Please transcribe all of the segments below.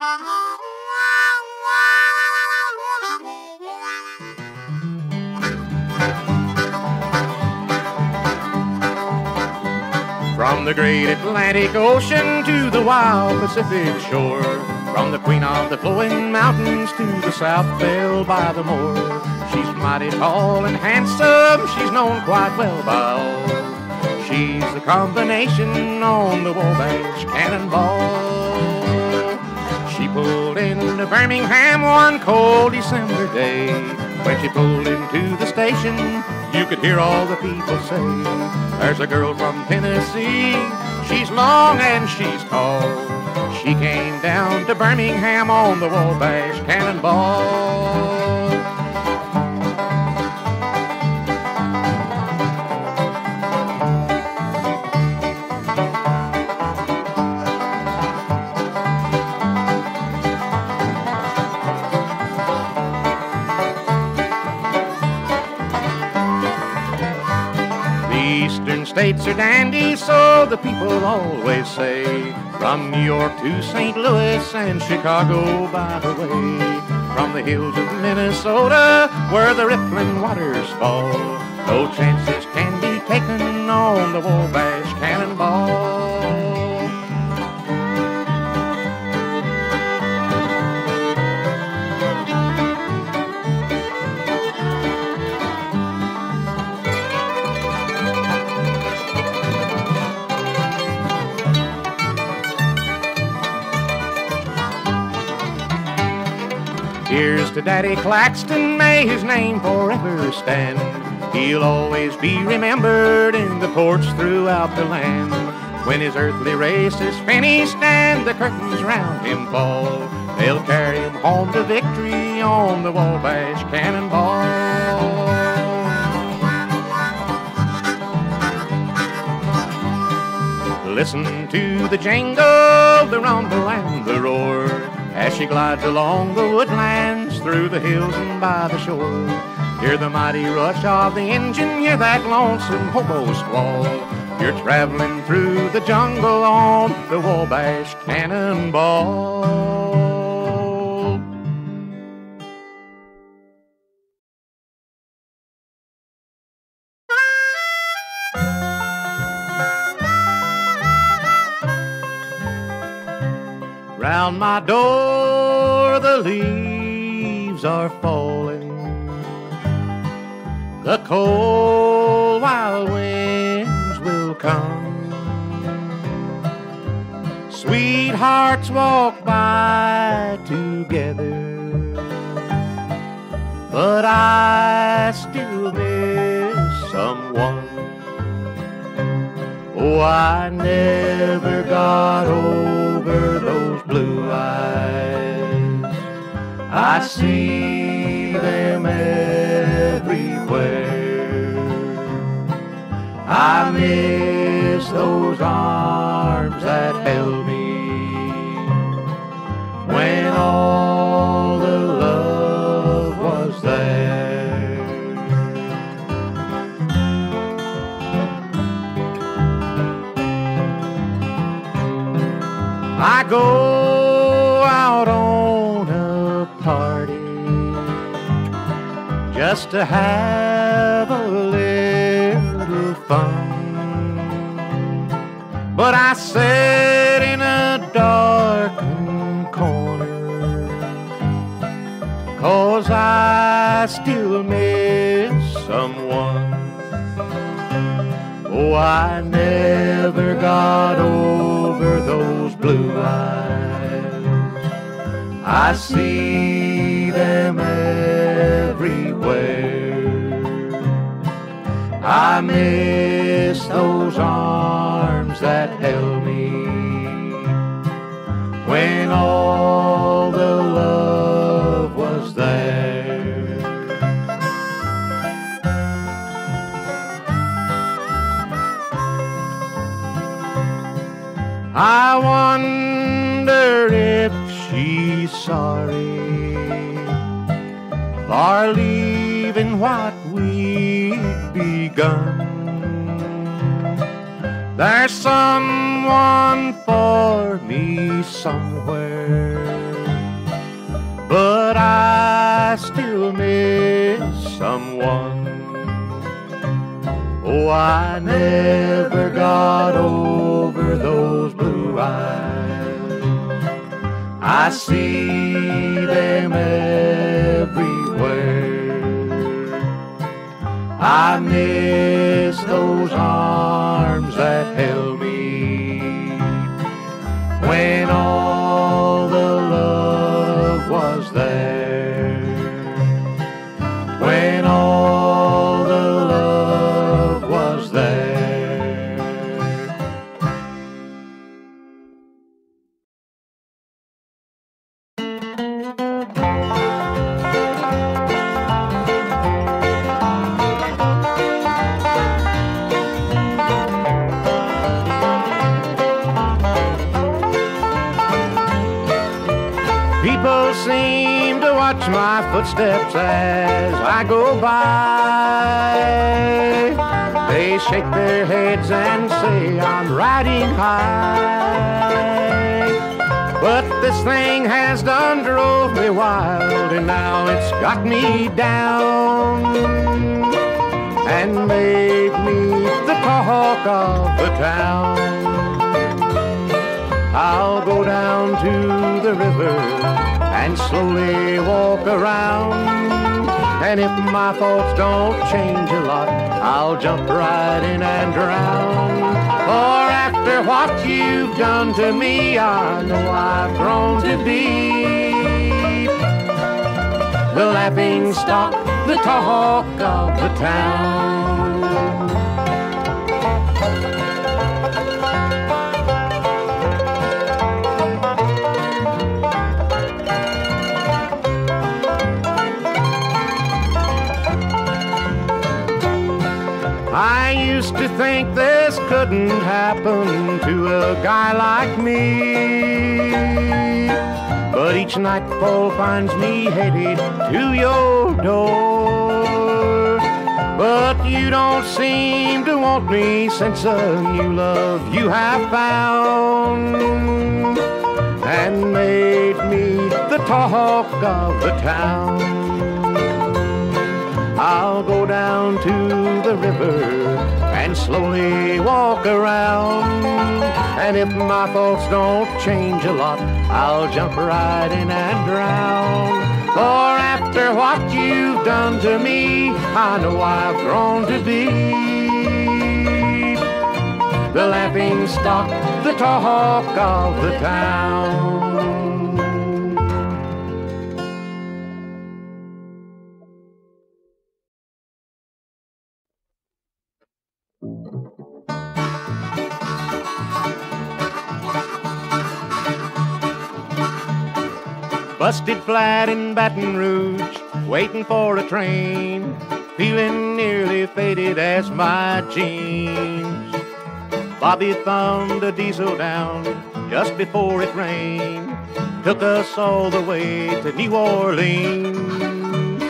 From the great Atlantic Ocean to the wild Pacific shore, from the queen of the flowing mountains to the south belle by the moor, she's mighty tall and handsome, she's known quite well by all. She's the combination on the Wabash Cannonball. She pulled into Birmingham one cold December day. When she pulled into the station, you could hear all the people say, There's a girl from Tennessee, she's long and she's tall. She came down to Birmingham on the Wabash Cannonball. States are dandy, so the people always say. From New York to St. Louis and Chicago, by the way. From the hills of Minnesota, where the rippling waters fall. No chances can be taken on the Wabash Cannonball. To Daddy Claxton, may his name forever stand. He'll always be remembered in the ports throughout the land. When his earthly race is finished and the curtains round him fall, they'll carry him home to victory on the Wabash Cannonball. Listen to the jingle, the rumble, and the roar as she glides along the woodlands, through the hills and by the shore. Hear the mighty rush of the engine, hear that lonesome hobo squall. You're traveling through the jungle on the Wabash Cannonball. My door the leaves are falling. The cold wild winds will come. Sweethearts walk by together. But I still miss someone. Oh, I never got over those blue eyes. I see them everywhere. I miss those arms that held me when all I go out on a party just to have a little fun. But I sit in a darkened corner cause I still miss someone. Oh, I never got over I see them everywhere. I miss those arms that held me when all the love was there. I if sorry for leaving what we'd begun. There's someone for me somewhere, but I still miss someone. Oh, I never got over those blue eyes. I see them everywhere. I miss those arms that held me when all the love was there. The river and slowly walk around. And if my thoughts don't change a lot, I'll jump right in and drown. For after what you've done to me, I know I've grown to be the laughing stock, the talk of the town. Used to think this couldn't happen to a guy like me. But each nightfall finds me headed to your door. But you don't seem to want me since a new love you have found and made me the talk of the town. I'll go down to the river and slowly walk around. And if my thoughts don't change a lot, I'll jump right in and drown. For after what you've done to me, I know I've grown to be the laughing stock, the talk of the town. Busted flat in Baton Rouge, waiting for a train, feeling nearly faded as my jeans. Bobby thumbed a diesel down just before it rained, took us all the way to New Orleans.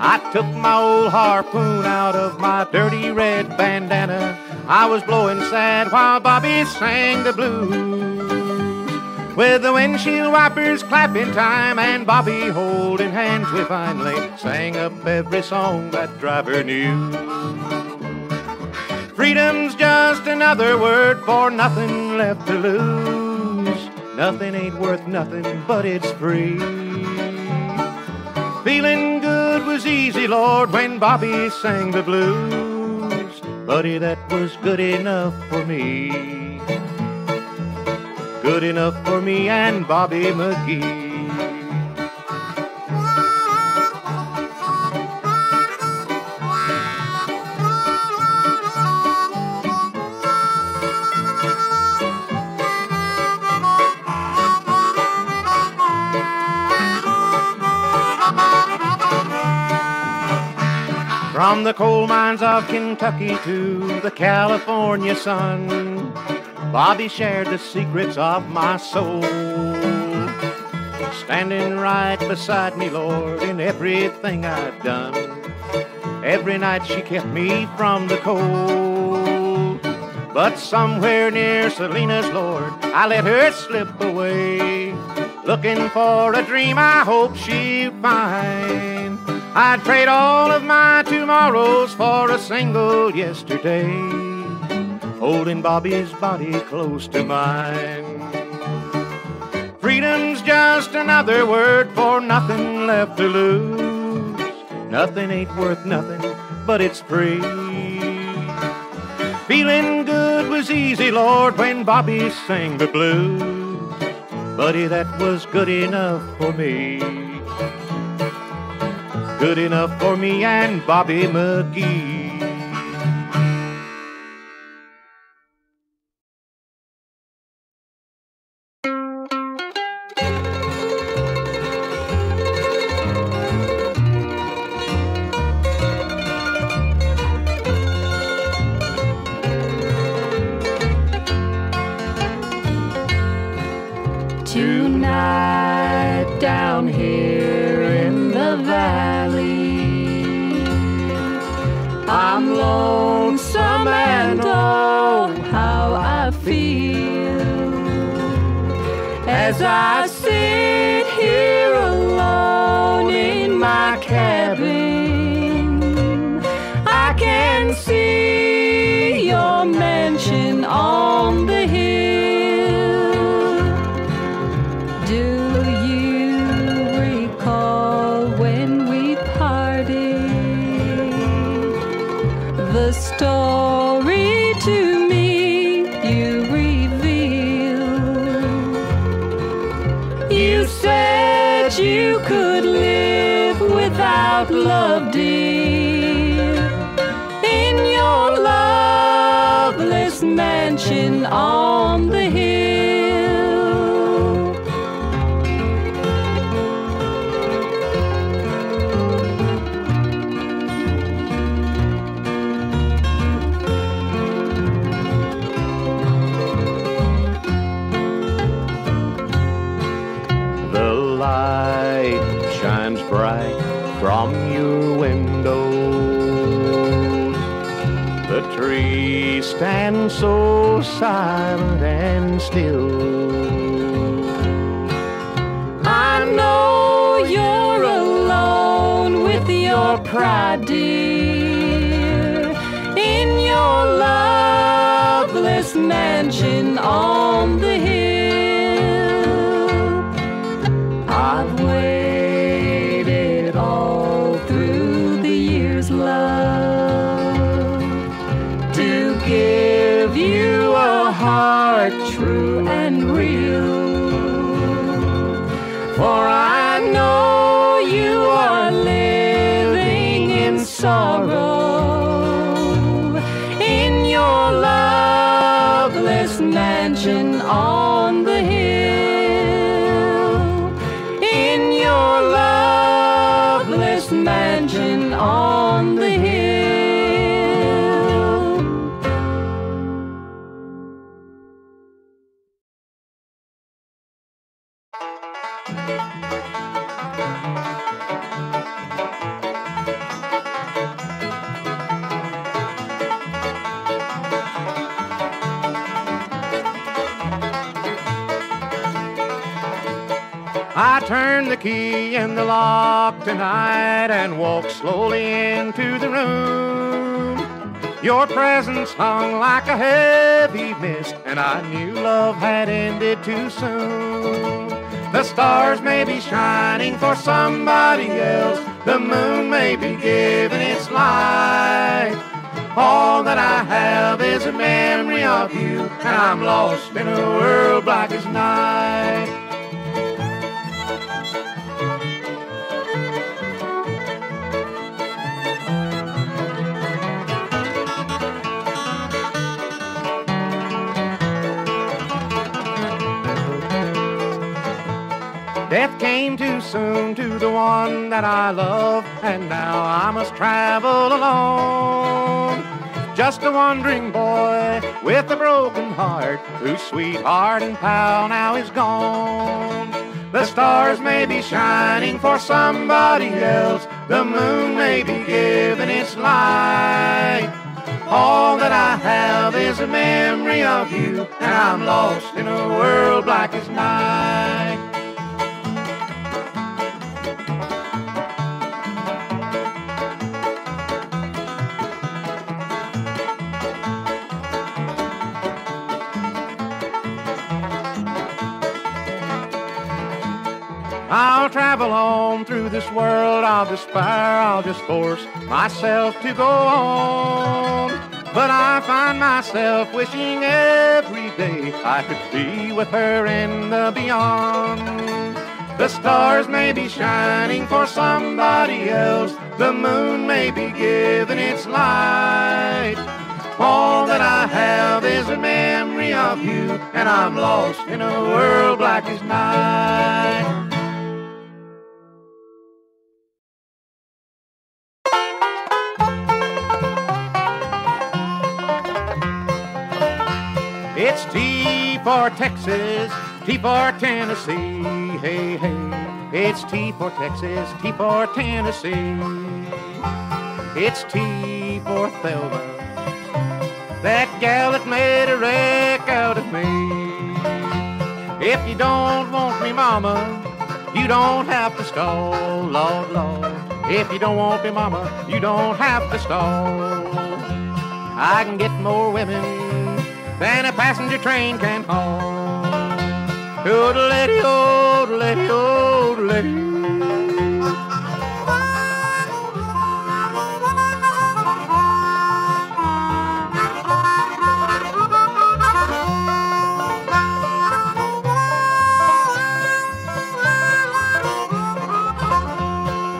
I took my old harpoon out of my dirty red bandana. I was blowing sad while Bobby sang the blues. With the windshield wipers clapping time and Bobby holding hands, we finally sang up every song that driver knew. Freedom's just another word for nothing left to lose. Nothing ain't worth nothing, but it's free. Feeling good was easy, Lord, when Bobby sang the blues. Buddy, that was good enough for me good enough for me and Bobby McGee. From the coal mines of Kentucky to the California sun, Bobby shared the secrets of my soul. Standing right beside me, Lord, in everything I've done. Every night she kept me from the cold. But somewhere near Selena's, Lord, I let her slip away. looking for a dream I hope she'll find. I'd trade all of my tomorrows for a single yesterday, holding Bobby's body close to mine. Freedom's just another word for nothing left to lose. Nothing ain't worth nothing, but it's free. Feeling good was easy, Lord, when Bobby sang the blues. Buddy, that was good enough for me. Good enough for me and Bobby McGee. Valley, I'm lonesome and oh, how I feel. As I give you a heart true and real. For I know the key in the lock tonight and walked slowly into the room. Your presence hung like a heavy mist, and I knew love had ended too soon. The stars may be shining for somebody else, the moon may be giving its light. All that I have is a memory of you, and I'm lost in a world black as night. Death came too soon to the one that I love, and now I must travel alone. Just a wandering boy with a broken heart, whose sweetheart and pal now is gone. The stars may be shining for somebody else, the moon may be giving its light. All that I have is a memory of you, and I'm lost in a world black as night. I'll travel on through this world of despair. I'll just force myself to go on. But I find myself wishing every day I could be with her in the beyond. The stars may be shining for somebody else. The moon may be giving its light. All that I have is a memory of you, and I'm lost in a world black as night. It's T for Texas, T for Tennessee, hey, hey. It's T for Texas, T for Tennessee. It's T for Thelma, that gal that made a wreck out of me. If you don't want me, mama, you don't have to stall, Lord, Lord. If you don't want me, mama, you don't have to stall. I can get more women than a passenger train can haul. Oodle-lady, oodle-lady, oodle-lady.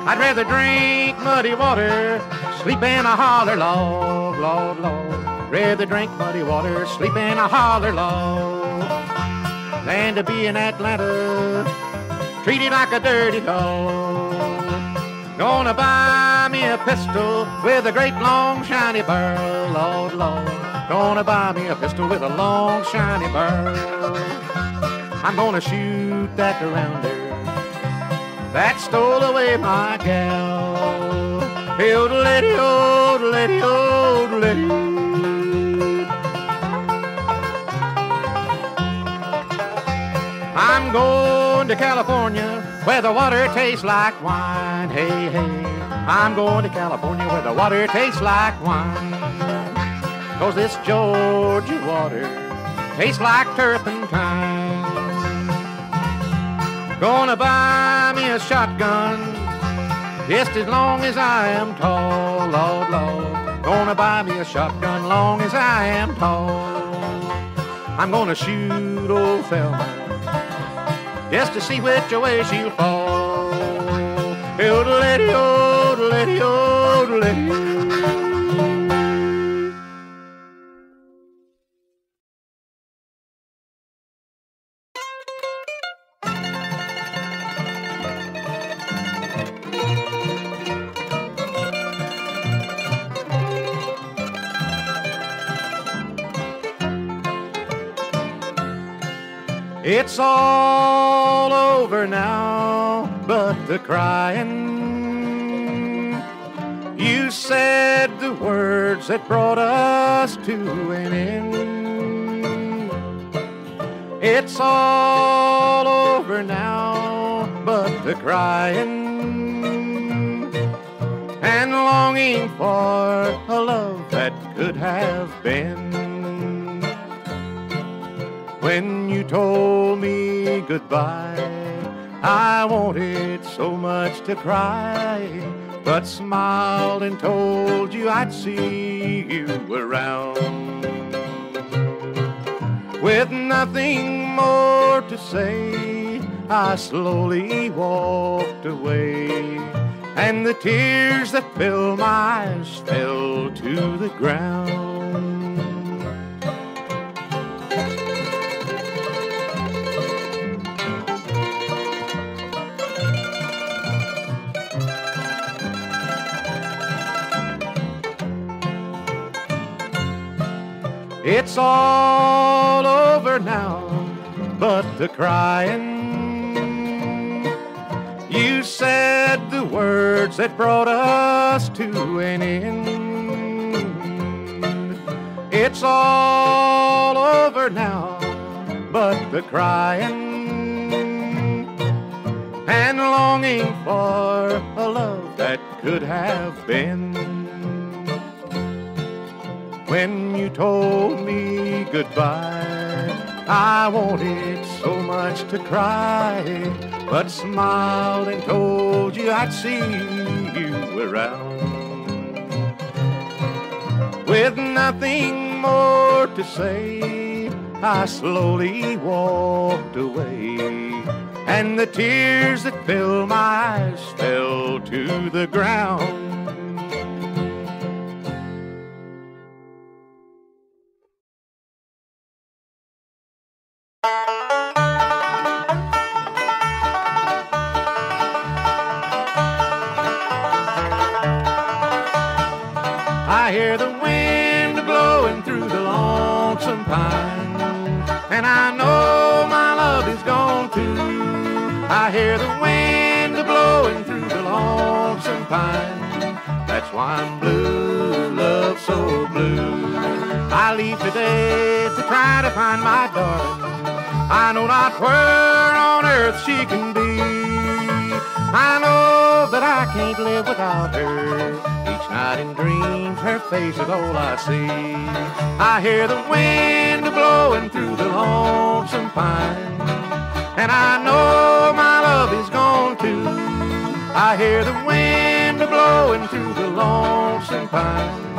I'd rather drink muddy water, sleep in a holler log, log, log. Rather drink muddy water, sleep in a holler log, than to be in Atlanta, treated like a dirty dog. Gonna buy me a pistol with a great long shiny barrel, Lord, Lord. Gonna buy me a pistol with a long shiny barrel. I'm gonna shoot that rounder that stole away my gal. Oodle-lady, oodle-lady, oodle-lady. I'm going to California where the water tastes like wine. Hey, hey. I'm going to California where the water tastes like wine. Cause this Georgia water tastes like turpentine. Gonna buy me a shotgun just as long as I am tall, Lord, Lord. Gonna buy me a shotgun long as I am tall. I'm gonna shoot old Thelma just to see which way she'll fall. Oodle-lady, oodle-lady, oodle-lady. It's all over now, but the crying. You said the words that brought us to an end. It's all over now, but the crying. And longing for a love that could have been. When you told me goodbye, I wanted so much to cry, but smiled and told you I'd see you around. With nothing more to say, I slowly walked away, and the tears that filled my eyes fell to the ground. It's all over now, but the crying. You said the words that brought us to an end. It's all over now, but the crying and longing for a love that could have been when you told me goodbye. I wanted so much to cry, but smiled and told you I'd see you around. With nothing more to say, I slowly walked away, and the tears that filled my eyes fell to the ground. Pine. That's why I'm blue, love so blue. I leave today to try to find my darling. I know not where on earth she can be. I know that I can't live without her. Each night in dreams, her face is all I see. I hear the wind blowing through the lonesome pine, and I know my love is gone too. I hear the wind blowing through the lonesome pine.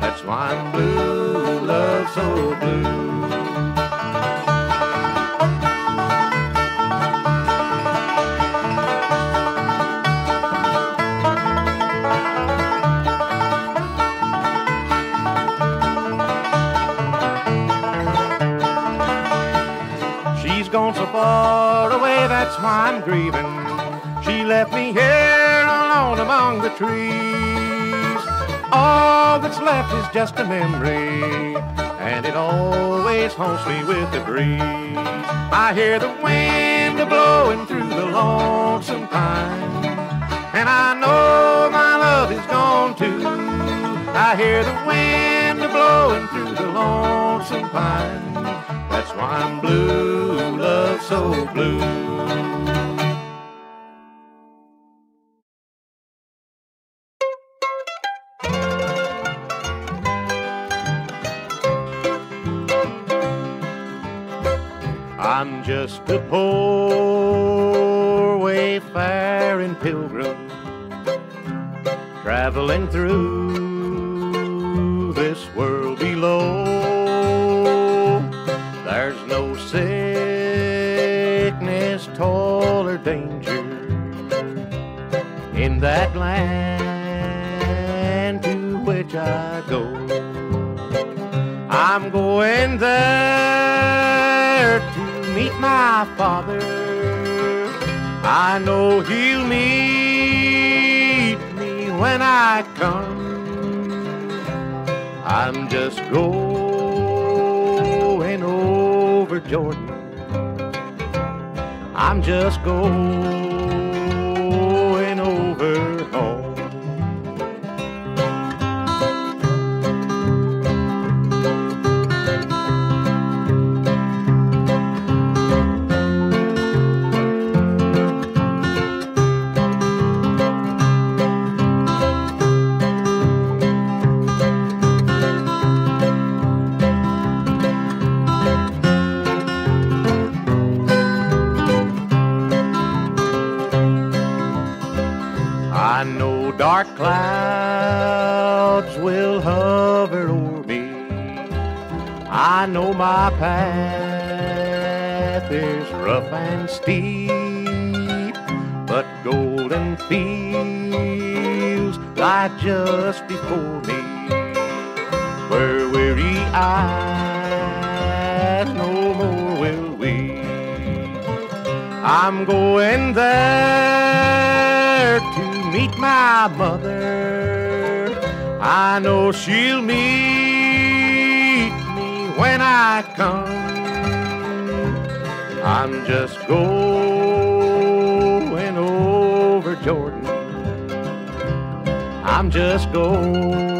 That's why I'm blue, love so blue. She's gone so far away, that's why I'm grieving. She left me here alone among the trees. All that's left is just a memory, and it always haunts me with the breeze. I hear the wind blowing through the lonesome pine, and I know my love is gone too. I hear the wind blowing through the lonesome pine. That's why I'm blue, love so blue. Just a poor wayfaring pilgrim traveling through this world below. There's no sickness, toil, or danger in that land to which I go. I'm going there meet my father. I know he'll meet me when I come. I'm just going over Jordan. I'm just going dark clouds will hover over me. I know my path is rough and steep, but golden fields lie just before me, where weary eyes no more will weep. I'm going there my mother. I know she'll meet me when I come. I'm just going over Jordan. I'm just going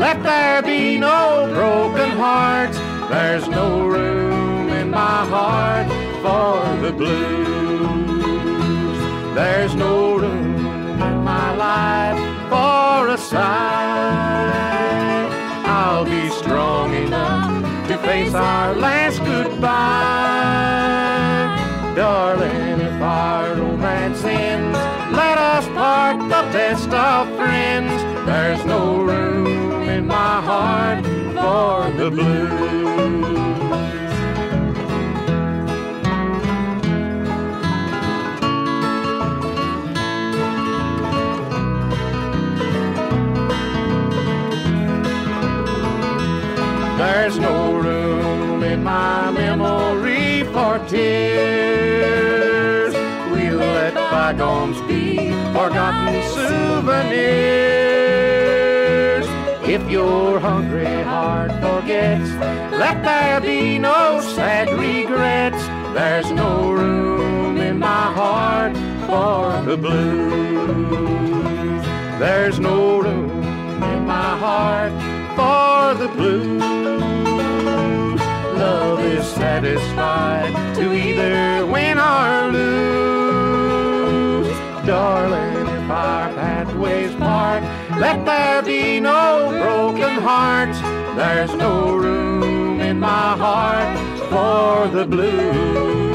let there be no broken hearts. There's no room in my heart for the blues. There's no room in my life for a sigh. I'll be strong enough to face our last goodbye. Darling, if our romance ends, let us part the best of friends. There's no for the blues. There's no room in my memory for tears. We'll let bygones be forgotten souvenirs. If your hungry heart forgets, let there be no sad regrets. There's no room in my heart for the blues. There's no room in my heart for the blues. Love is satisfied to either win or lose. Darling, if our pathways part, let there be no broken hearts. There's no room in my heart for the blues.